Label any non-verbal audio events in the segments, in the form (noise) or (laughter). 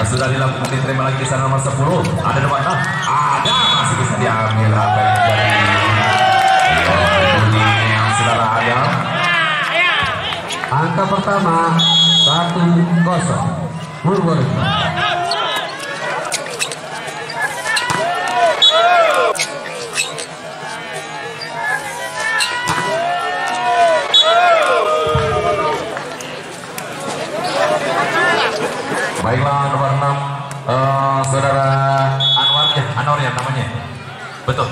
Ya sudah dilakukan diterima lagi di sana nomor 10 Ada nomor 6 Ada masih bisa diambil apa yang jadi ada. Angka pertama satu kosong. Purworejo. Eh, Saudara Anwar ya Anwar ya namanya. Betul.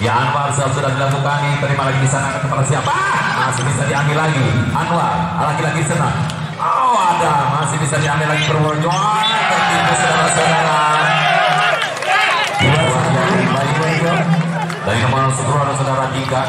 Ya Anwar sudah, sudah dilakukan Terima lagi di sana kepada siapa? Masih bisa diambil lagi. Anwar lagi-lagi senang. Oh ada. Masih bisa diambil lagi Purworejo Tertipu saudara-saudara. Dari nomor 10 ada saudara Dika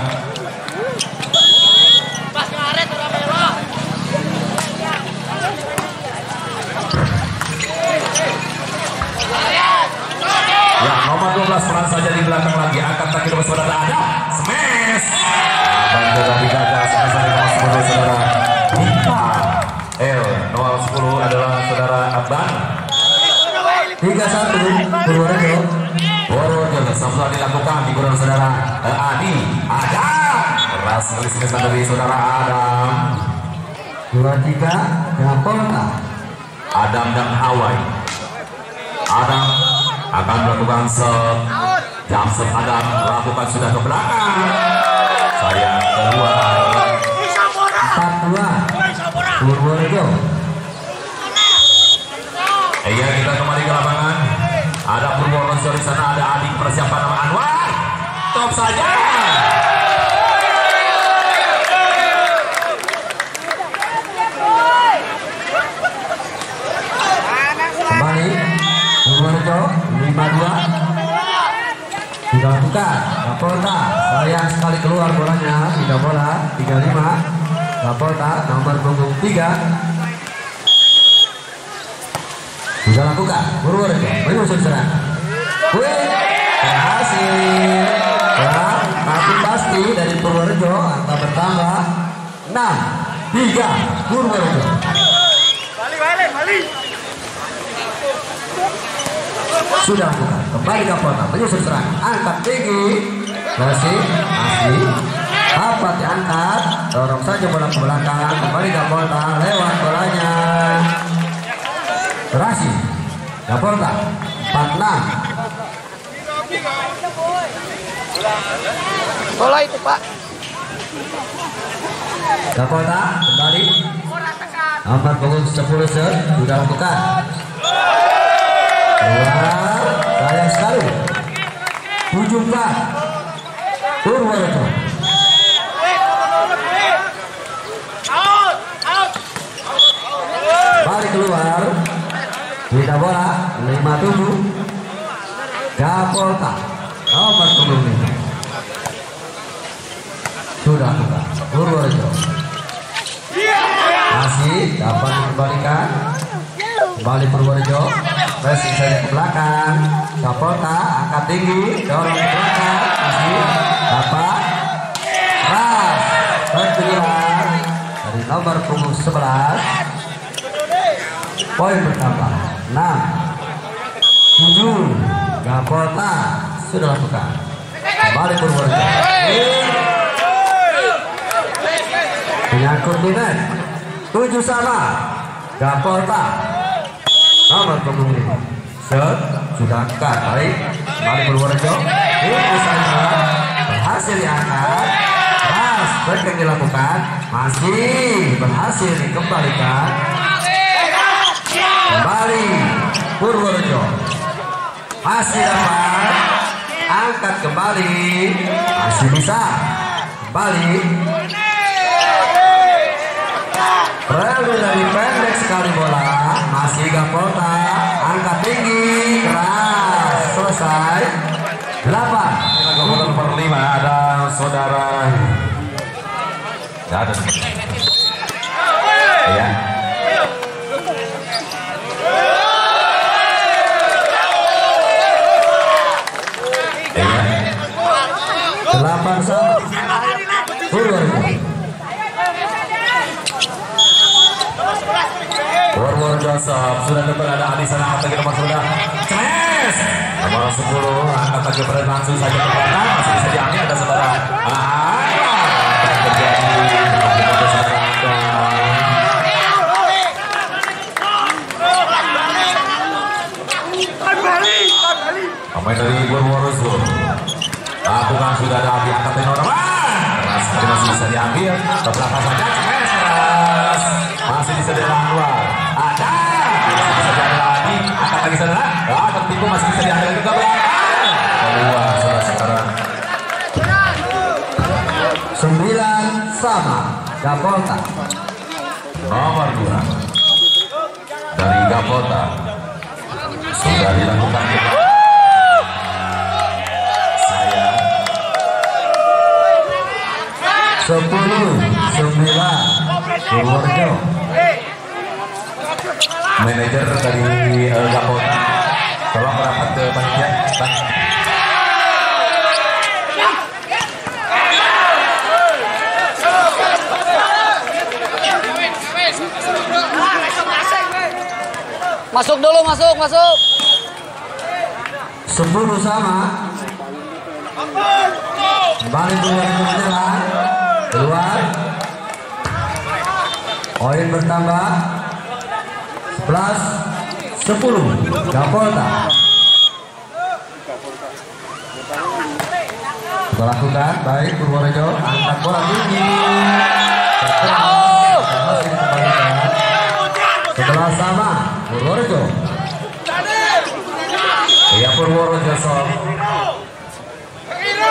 Ya, nomor 12 pelan saja di belakang lagi. Angkat kaki nomor saudara ada. Smash. Bantu dari gagal. Smash dari nomor 10 saudara. Dika. El, nomor 10 adalah saudara Abang. Tiga satu Purworejo. Purworejo sudah dilakukan di gurun saudara eh, Adi. Ada. Keras sekali smash dari saudara Adam. Dua tiga Jakarta. Adam dan Hawaii. Adam akan melakukan set. Jam Adam melakukan sudah ke belakang. Saya keluar. Empat dua Purworejo. Iya kita kembali ke lapangan. Ada Purworejo di sana, ada adik persiapan nama Anwar. Top saja. Kembali Purworejo lima dua. Sudah buka Kapolta sayang sekali keluar bolanya tidak bola tiga lima. Kapolta nomor punggung tiga. Sudah lakukan Purworejo menyusun serang Wih berhasil. Ya tapi pasti dari Purworejo angka bertambah. 6 3 Purworejo. Sudah buka kembali ke Polta menyusun serang angkat tinggi masih masih. Dapat diangkat? Dorong saja bola ke belakang. Kembali ke Polta lewat bolanya. Berhasil. Ke Polta 46 Bola itu pak. Kapolta kembali. Nomor punggung 10 set sudah lakukan sayang sekali. 74 Purworejo balik keluar. Tidak bola. 57 Kapolta nomor punggung 5 sudah buka Purworejo masih dapat dikembalikan. Kembali Purworejo pressing saja ke belakang. Kapolta angkat tinggi. Dorong ke belakang. Masih. Dapat ras bergiliran dari nomor punggung 11 poin bertambah 6 7 Kapolta sudah lakukan. Kembali Purworejo menyangkut di net tujuh sama. Gapolta nomor punggung lima set sudah angkat. Baik kembali Purworejo itu saja berhasil diangkat. Pas baik dilakukan. Masih berhasil dikembalikan. Kembali Purworejo. Masih dapat. Angkat kembali. Masih bisa. Kembali. Rel dari pendek sekali bola masih Gapolta angkat tinggi keras selesai 8 Nomor 5 ada saudara. Ada. Iya. Iya. 8 sama Purworejo Joseph sudah berada di sana lagi nomor sudah. Cemes nomor 10 angkat lagi pada langsung saja ke belakang masih bisa diambil ada saudara. Pemain dari Purworejo lakukan sudah ada di angkat tenor keras tapi masih bisa diambil ke sama. Gapolta. nomor dua dari Gapota sudah dilakukan saya Sepuluh. Sembilan. Purworejo. manajer dari uh, Gapota tolong merapat ke panitia Masuk dulu, masuk, masuk. Sepuluh sama. Kembali keluar ke jalan. Keluar. Poin bertambah. 11 10 Gapolta. Kita lakukan baik Purworejo angkat bola tinggi. Dikembalikan. Setelah sama Purworejo. Ya Purworejo Sob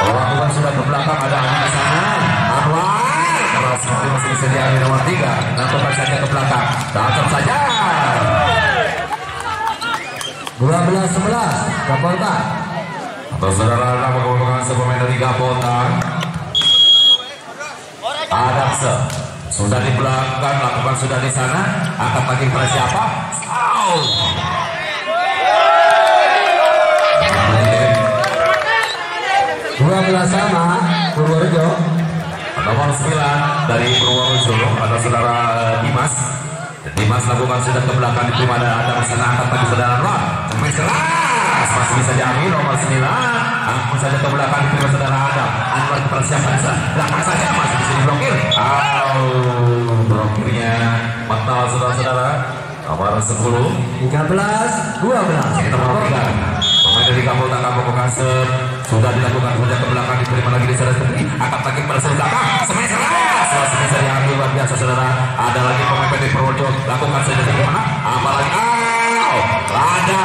Lakukan sudah ke belakang ada di sana. Anwar sekali masih bisa diambil nomor tiga. Lakukan saja ke belakang. Datang saja. 12 11 Gapolta. Atau saudara anda menggunakan sepemain dari Gapota Adakse sudah di belakang lakukan sudah di sana angkat lagi pada siapa? Out. 12 sama Purworejo. Nomor 9 dari Purworejo ada saudara eh, Dimas. Dimas lakukan sudah ke belakang di mana ada sana angkat lagi saudara Ron. Keras masih bisa diambil nomor 9. Angkat saja ke belakang di saudara Adam. Anwar persiapan sana. Belakang saja masih bisa diblokir. Oh, blokirnya. Mental saudara-saudara. Nomor 10 13 12 ini nomor tiga. Pemain dari Kampung Bekasem sudah dilakukan sudah ke belakang diterima lagi di sana seperti angkat lagi pada sebelah belakang. Keras masih bisa diambil luar biasa saudara. Ada lagi pemain dari Purworejo lakukan saja bagaimana apalagi? Oh ada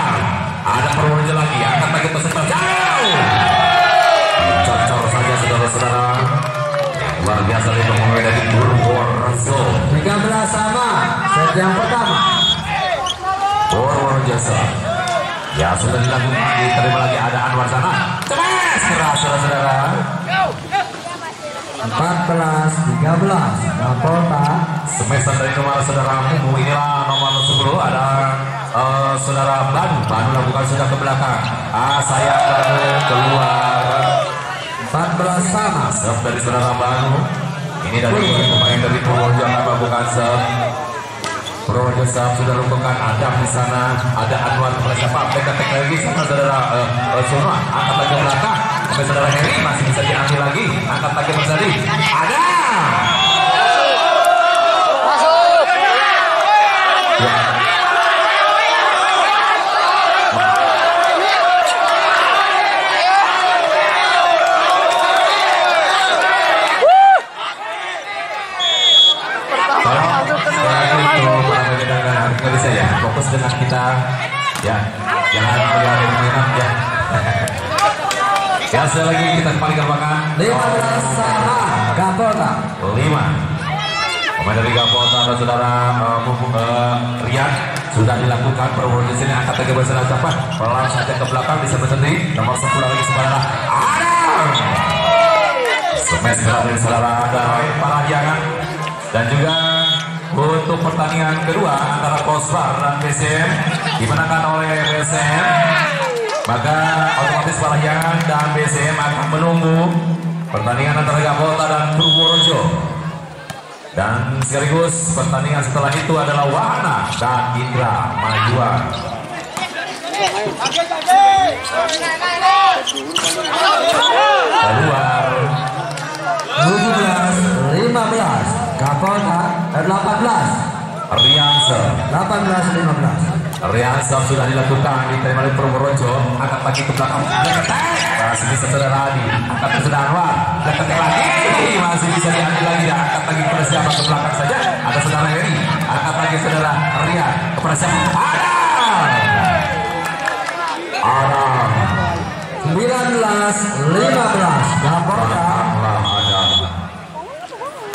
ada Purworejo lagi. Angkat lagi ke sebelah jauh cocor saja saudara-saudara. Luar biasa dari pemain dari Purworejo. 13 sama set yang pertama. Purworejo. Ya sudah dilakukan. Diterima lagi ada Anwar sana. Cemas keras saudara-saudara. 14 13 Gapolta Semester dari nomor saudara Mumu inilah nomor 10 ada eh, saudara Banu. Banu lakukan sudah ke belakang. Ah saya Banu keluar. 14 sama Serve dari saudara Banu. Ini dari pemain dari Purworejo akan melakukan serve. Purworejo serve sudah lakukan Adam di sana. Ada Anwar kepada siapa? Tek-tek lagi sama saudara eh, eh, Sunwa. Angkat lagi ke belakang. Sampai saudara Heri masih bisa diambil lagi. Angkat lagi Mersadi. Ada. Masuk. Ya. Bisa ya fokus dengan kita ya jangan melihat mainan ya (laughs) ya sekali lagi kita kembali ke lapangan. 15 sama Gapolta lima. Pemain dari Gapolta dan saudara uh, Mumu- uh, Rian. Sudah dilakukan perwujudan di sini angkat lagi bersama cepat. Pelan saja ke belakang bisa berhenti. Nomor 10 lagi saudara Adam semester dari saudara Adam para jangan dan juga untuk pertandingan kedua antara Kosbar dan BCM dimenangkan oleh BCM maka otomatis Parahyangan dan BCM akan menunggu pertandingan antara Gapolta dan Purworejo Dan sekaligus pertandingan setelah itu adalah Wana dan Indra Majuan. Keluar 17 15 Kapolda 18 Rianse. 18 15 Rianse sudah dilakukan diterima oleh Purworejo angkat lagi ke belakang masih bisa saudara Adi angkat ke saudara Anwar dekat lagi masih bisa diambil lagi dan angkat lagi kepada siapa ke belakang saja ada saudara Heri angkat lagi saudara Rian kepada siapa Adam Adam 19 15 Kapolda Allah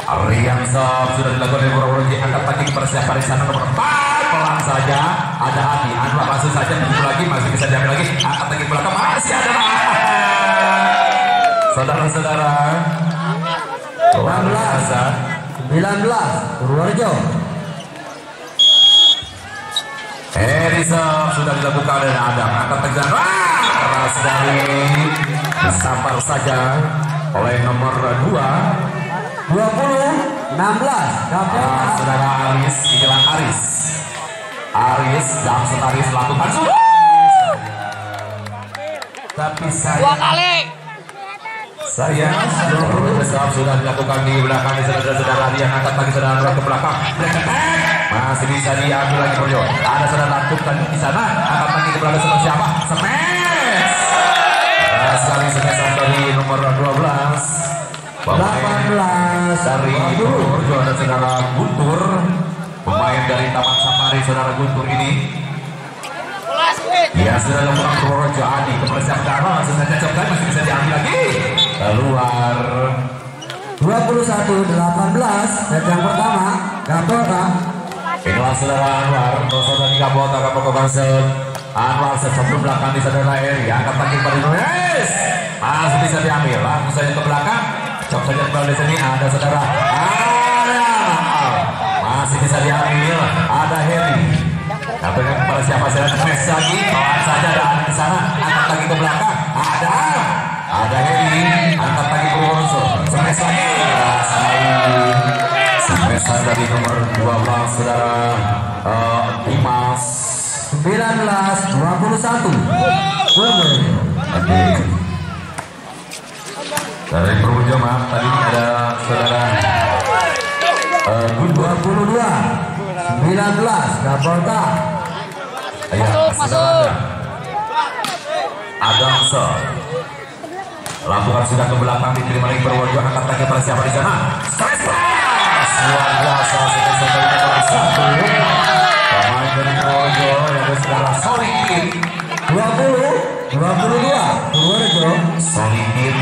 Adam Rian Sob sudah dilakukan oleh Purworejo angkat lagi kepada siapa di sana nomor 4 pelan saja ada hati Anwar masuk saja maju lagi masih bisa diambil lagi. Angkat lagi ke belakang masih ada saudara-saudara. Luar biasa 19 Purworejo. Edison sudah dilakukan oleh Adam angkat tegang Wah, keras sekali. Disampar saja oleh nomor 2 20 16 Kapolda Ah, saudara Aris dibilang Aris Aris Damson Aris lakukan sudah tapi Dua saya kali. saya seluruh besar sudah dilakukan di belakang di saudara-saudara dia angkat lagi saudara ke belakang. Masih bisa diambil lagi Borjo ada saudara lakukan di sana. Angkat lagi ke belakang seperti siapa smash Nah, sekali smash dari nomor 12 pemain 18 dari 20 Borjo ada saudara Guntur. Pemain dari Taman Safari saudara Guntur ini. Ya sudah lakukan Purworejo Adi kepada siapa Dharma langsung saja coba masih bisa diambil lagi. Keluar. 21 18 set yang pertama Kapolda inilah saudara Anwar. Untuk saudara tiga bota kapal Kansel Anwar sebelum belakang di saudara Eri. Angkat lagi pada Nunes masih bisa diambil. Langsung saja ke belakang. Cok saja kembali di sini. Ada saudara. Ada masih bisa diambil ada Heri tapi kepada siapa saya smash lagi. Bawa saja ada Adi di sana. Angkat lagi ke belakang. Ada. Ada Heri angkat lagi ke Wonso smash lagi smash dari nomor 12 saudara. Dimas 19 21 Purworejo Oke. dari maaf. Tadi ada saudara 22 19 Kapolda Ayo, Masuk, masuk. Adamso. Lakukan sudah ke belakang diterima lagi Purworejo lagi pada siapa di sana? Luar biasa satu. Pemain dari Purworejo yang Solikin. 20 22 Purworejo Solikin.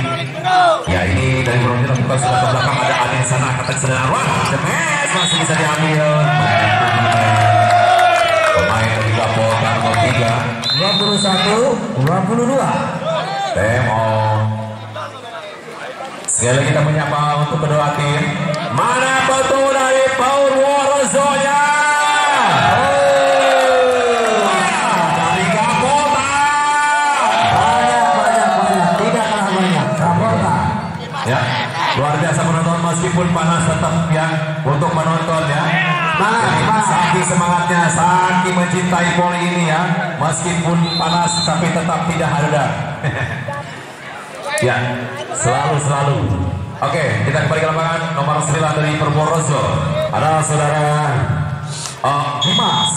Ya ini dari Purworejo lakukan sudah ke belakang ada di sana lagi saudara Arwan. Demes masih bisa diambil. Pemain dari Kapolda nomor tiga. 21 22 Demo. Sekali lagi kita menyapa untuk kedua tim. Mana betul dari Purworejo-nya? Meskipun panas tetap ya untuk menonton ya. Jadi, semangat. Saking semangatnya, saking mencintai voli ini ya, meskipun panas tapi tetap tidak ada. (laughs) ya, selalu selalu. Oke, kita kembali ke lapangan nomor 9 dari Purworejo. Ada saudara eh, Dimas,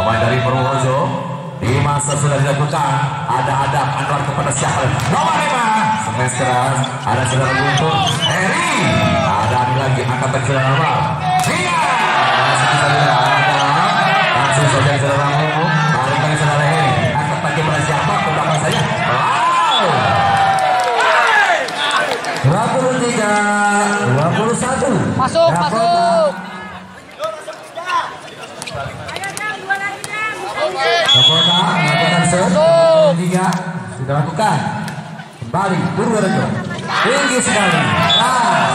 pemain dari Purworejo. Dimas sudah dilakukan. Ada Adam Anwar kepada siapa? Nomor 5 Semes keras. Ada saudara Guntur. Heri. Ada Adi lagi angkat ke saudara. Iya. Langsung saja saudara Mumu. Saudara kepada siapa? Ke belakang saya. Wow. 23 21 Masuk, masuk. Set Masuk. tiga. Sudah lakukan. Kembali Purworejo tinggi sekali. Keras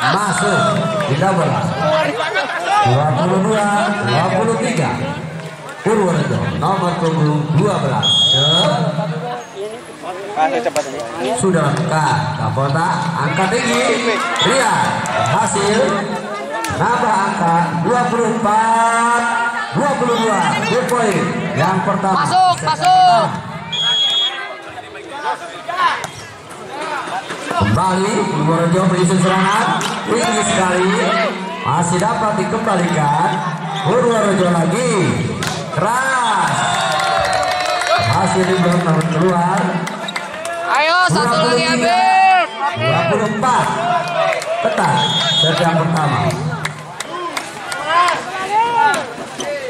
masuk. Tidak bola 22 23 Purworejo nomor punggung 12 Set. sudah lakukan. Kapolta angkat tinggi. Ria hasil. Nambah angka 24 22 good point. Yang pertama Masuk, masuk. kembali Purworejo menyusun serangan tinggi sekali. Masih dapat dikembalikan. Purworejo lagi. Keras. Hasil di belakang keluar. Ayo, satu lagi 23, ambil. 24 ketat set yang pertama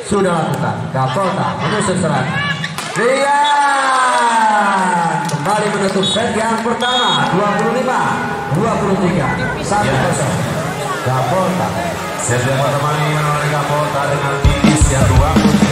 sudah lakukan. Kapolta menyusun serangan Rian kembali menutup set yang pertama. 25 23 satu kosong. Kapolta Set yang pertama ini oleh Kapolta dengan tipis ya 25